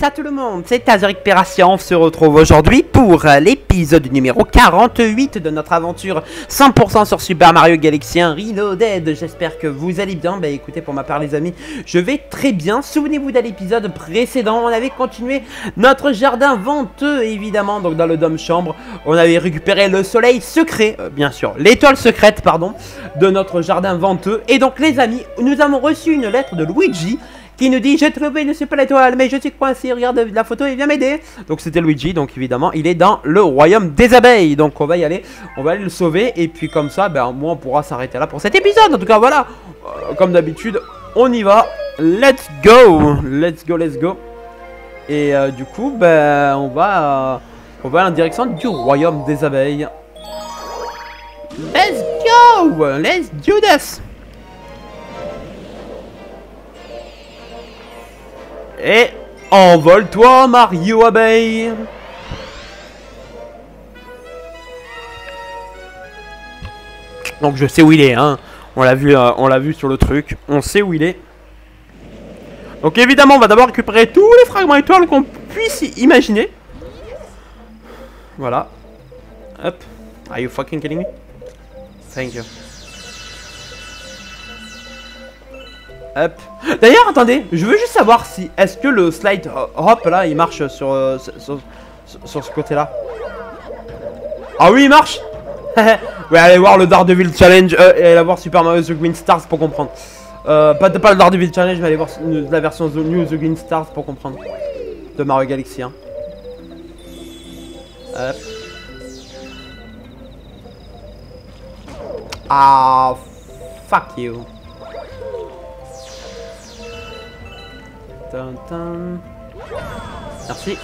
Ça tout le monde, c'est Azeric Pération, on se retrouve aujourd'hui pour euh, l'épisode numéro 48 de notre aventure 100% sur Super Mario Galaxy 1 Reloaded. J'espère que vous allez bien, bah écoutez pour ma part les amis, je vais très bien. Souvenez-vous de l'épisode précédent, on avait continué notre jardin venteux évidemment, donc dans le dôme chambre, on avait récupéré le soleil secret, euh, bien sûr, l'étoile secrète pardon, de notre jardin venteux. Et donc les amis, nous avons reçu une lettre de Luigi qui nous dit J'ai trouvé ne sais pas l'étoile, mais je suis coincé, regarde la photo et viens m'aider. Donc c'était Luigi, donc évidemment, il est dans le royaume des abeilles. Donc on va y aller, on va aller le sauver, et puis comme ça, ben moi on pourra s'arrêter là pour cet épisode. En tout cas, voilà, Euh, comme d'habitude, on y va. Let's go Let's go, let's go. Et euh, du coup, ben on va, euh, on va en direction du royaume des abeilles. Let's go Let's do this Et envole-toi, Mario Abeille Donc je sais où il est, hein. On l'a vu, euh, on l'a vu sur le truc. On sait où il est. Donc évidemment, on va d'abord récupérer tous les fragments étoiles qu'on puisse imaginer. Voilà. Hop. Are you fucking kidding me? Thank you. Hop. D'ailleurs, attendez, je veux juste savoir si est-ce que le slide hop là, il marche sur euh, sur, sur- ce côté-là? Ah oui, il marche. ouais, allez voir le Daredevil Challenge euh, et allez voir Super Mario The Green Stars pour comprendre. Euh, pas, pas le Daredevil Challenge, mais allez voir la version New The Green Stars pour comprendre. De Mario Galaxy 1. Hop. Ah, fuck you. Merci.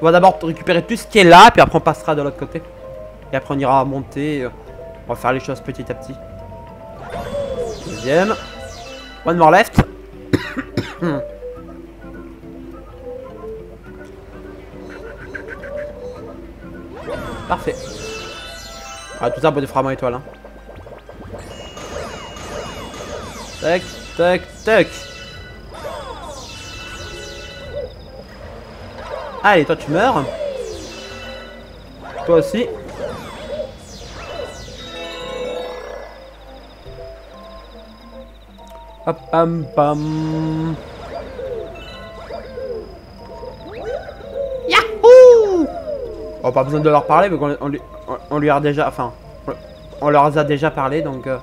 On va d'abord récupérer tout ce qui est là, puis après on passera de l'autre côté. Et après on ira monter. euh, On va faire les choses petit à petit. Deuxième. One more left. Parfait. Ah, tout ça pour des fragments étoiles. Hein. Tac, tac, tac. Allez, toi tu meurs. Toi aussi. Hop, pam, pam. Yahoo Oh, pas besoin de leur parler, mais qu'on on lui, on, lui a déjà... Enfin, on, on leur a déjà parlé, donc... euh.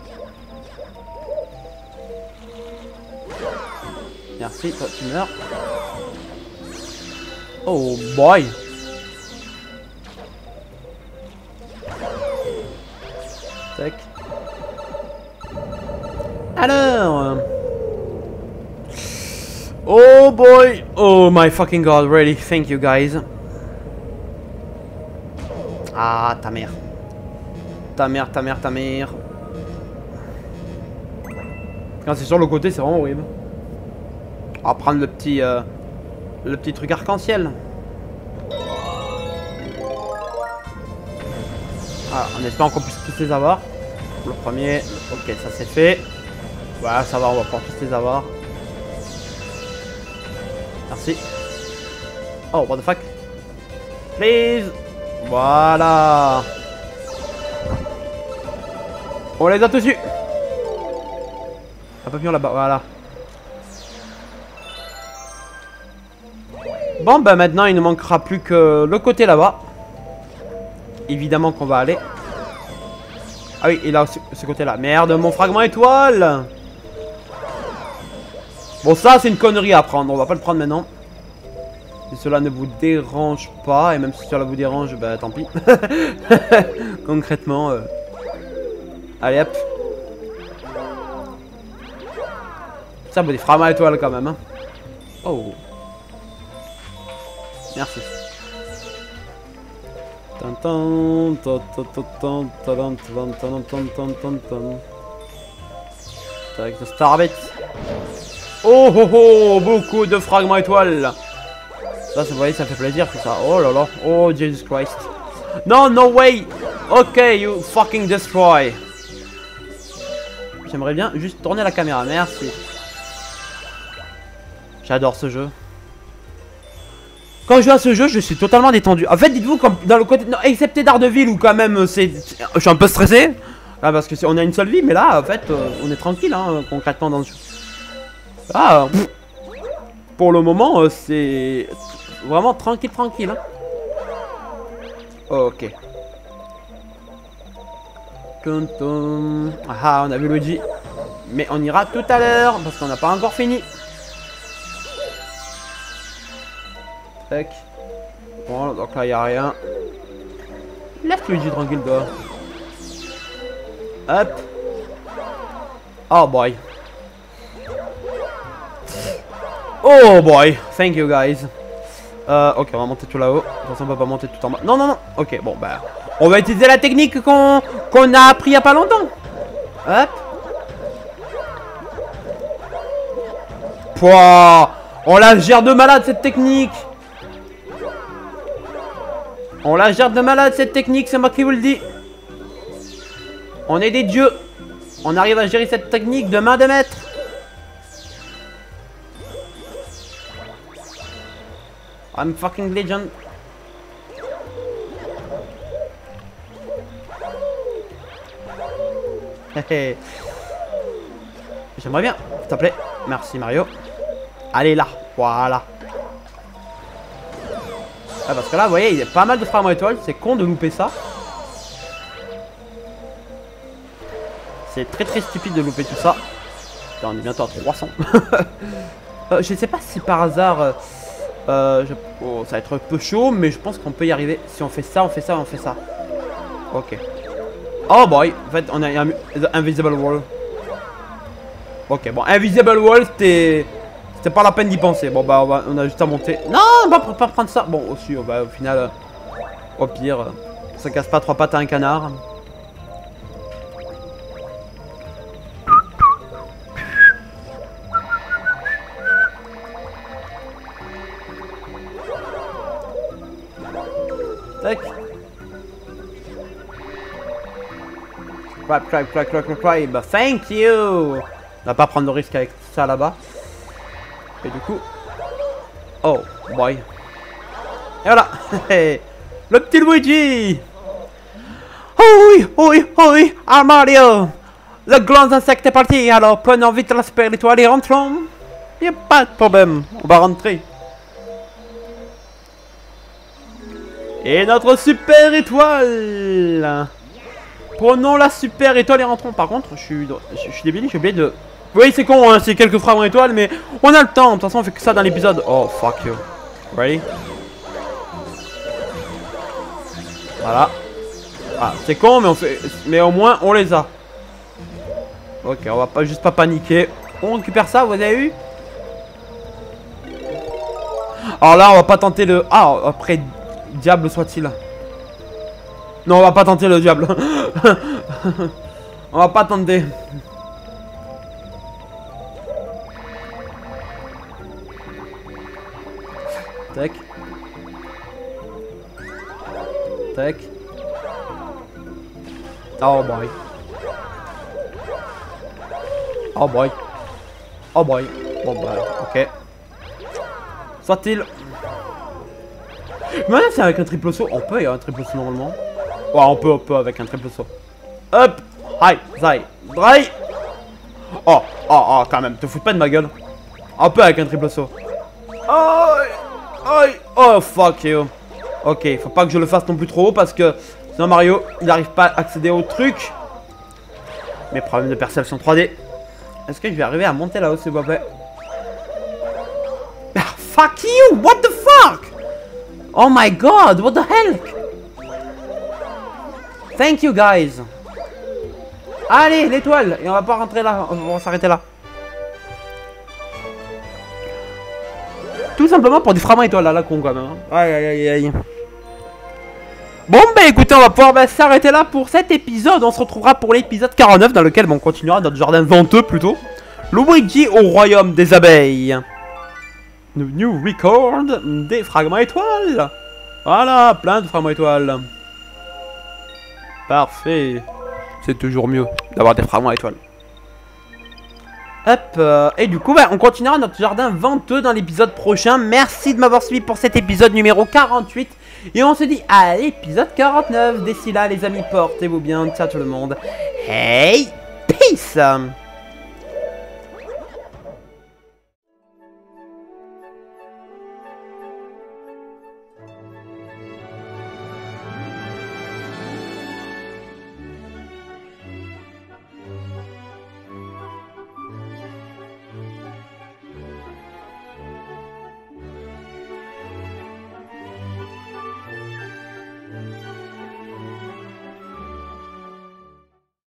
Merci, toi tu meurs. Oh boy Tac. Alors Oh boy Oh my fucking god, really, thank you guys. Ah, ta mère. Ta mère, ta mère, ta mère. Quand c'est sur le côté, c'est vraiment horrible. On va prendre le petit... euh, le petit truc arc-en-ciel. Voilà, en espérant qu'on puisse tous les avoir. Le premier, ok, ça c'est fait. Voilà, ça va, on va pouvoir tous les avoir. Merci. Oh, what the fuck? Please! Voilà! On les a tous eu! Un papillon là-bas, voilà. Bon, bah maintenant il ne manquera plus que le côté là-bas. Évidemment qu'on va aller. Ah oui, il a ce, côté-là. Merde, mon fragment étoile Bon, ça c'est une connerie à prendre. On va pas le prendre maintenant. Si cela ne vous dérange pas, et même si cela vous dérange, bah tant pis. Concrètement. euh. Allez hop. Ça, bon, des fragments étoiles quand même. Hein. Oh. Tan. Tac, le Starbit. Oh oh oh, beaucoup de fragments étoiles. Ça, vous voyez, ça fait plaisir tout ça. Oh là là, oh Jesus Christ. Non, no way. Ok, you fucking destroy. J'aimerais bien juste tourner la caméra, merci. J'adore ce jeu. Quand je joue à ce jeu, je suis totalement détendu. En fait, dites-vous, dans le côté... Non, excepté Daredevil, où quand même, c'est... Je suis un peu stressé. Ah, parce que on a une seule vie, mais là, en fait, euh, on est tranquille, hein, concrètement, dans ce jeu. Ah, pour le moment, euh, c'est vraiment tranquille, tranquille. Hein. Ok. Ah, on a vu Luigi. Mais on ira tout à l'heure, parce qu'on n'a pas encore fini. Tac. Bon, donc là, il a rien. Laisse Luigi tranquille dehors. Hop. Oh boy. Oh boy. Thank you guys. Euh, ok, on va monter tout là-haut. De toute façon, on va pas monter tout en bas. Non, non, non. Ok, bon, bah. On va utiliser la technique qu'on qu'on a appris il y a pas longtemps. Hop. Pouah. On la gère de malade cette technique. On la gère de malade cette technique, c'est moi qui vous le dis. On est des dieux. On arrive à gérer cette technique de main de maître. I'm fucking legend. J'aimerais bien, s'il te plaît. Merci Mario. Allez là, voilà. Ah, parce que là, vous voyez, il y a pas mal de fragments étoiles. C'est con de louper ça. C'est très très stupide de louper tout ça. on est bientôt à 300. euh, je sais pas si par hasard... Euh, euh oh, ça va être un peu chaud, mais je pense qu'on peut y arriver. Si on fait ça, on fait ça, on fait ça. Ok. Oh boy, en fait, on a un Invisible Wall. Ok, bon, Invisible Wall, c'était... C'est pas la peine d'y penser. Bon, bah, on, a juste à monter. Non, on va pas prendre ça. Bon, aussi, bah, au final, euh, au pire, euh, ça casse pas trois pattes à un canard. Tac. Crap, crap, crap, crap, crap, Bah, thank you. On va pas prendre le risque avec ça là-bas. Et du coup... Oh, boy. Et voilà Le petit Luigi Oh oui, oh oui, oh oui, Mario Le grand insecte est parti, alors prenons vite la super étoile et rentrons. Y'a pas de problème, on va rentrer. Et notre super étoile Prenons la super étoile et rentrons. Par contre, je suis, je suis débile, j'ai oublié de oui, c'est con, hein, c'est quelques fragments étoiles, mais on a le temps. De toute façon, on fait que ça dans l'épisode. Oh, fuck you. Ready? Voilà. Ah, c'est con, mais on fait, mais au moins on les a. Ok, on va pas juste pas paniquer. On récupère ça, vous avez vu? Alors là, on va pas tenter le. Ah, après, diable soit-il. Non, on va pas tenter le diable. on va pas tenter. Tac. Tac. Oh boy. Oh boy. Oh boy. Bon bah, ok. Soit-il. Mais c'est avec un triple saut. On peut y avoir un triple saut normalement. Ouais, on peut, on peut avec un triple saut. Hop. Hi, zai, dry. Oh, oh, oh, quand même. Te fous pas de ma gueule. On peut avec un triple saut. Oh. Oh fuck you Ok, faut pas que je le fasse non plus trop haut parce que sinon Mario, il n'arrive pas à accéder au truc. Mes problèmes de perception 3D. Est-ce que je vais arriver à monter là-haut s'il vous plaît? Ah, Fuck you What the fuck? Oh my god What the hell? Thank you guys Allez, l'étoile Et on va pas rentrer là, on va s'arrêter là. Tout simplement pour des fragments étoiles à la con quand même. Hein. Aïe aïe aïe aïe. Bon bah écoutez, on va pouvoir bah, s'arrêter là pour cet épisode. On se retrouvera pour l'épisode 49 dans lequel on continuera notre jardin venteux plutôt. Luigi au royaume des abeilles. New record des fragments étoiles. Voilà, plein de fragments étoiles. Parfait. C'est toujours mieux d'avoir des fragments étoiles. Hop, euh, et du coup, bah, on continuera notre jardin venteux dans l'épisode prochain. Merci de m'avoir suivi pour cet épisode numéro 48. Et on se dit à l'épisode 49. D'ici là, les amis, portez-vous bien. Ciao tout le monde. Hey, peace